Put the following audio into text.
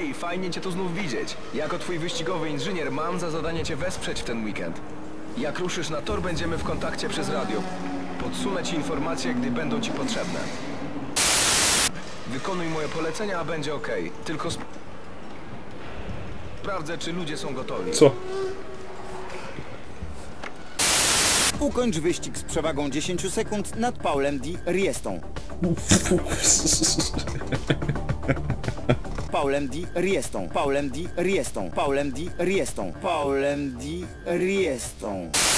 Hej, fajnie cię tu znów widzieć. Jako twój wyścigowy inżynier mam za zadanie cię wesprzeć w ten weekend. Jak ruszysz na tor, będziemy w kontakcie przez radio. Podsunę ci informacje, gdy będą ci potrzebne. Wykonuj moje polecenia, a będzie ok. Tylko sp- sprawdzę, czy ludzie są gotowi. Co? Ukończ wyścig z przewagą 10 sekund nad Paulem Di Riestą. Paulem Di Riestą. Paulem Di Riestą. Paulem Di Riestą. Paulem Di Riestą.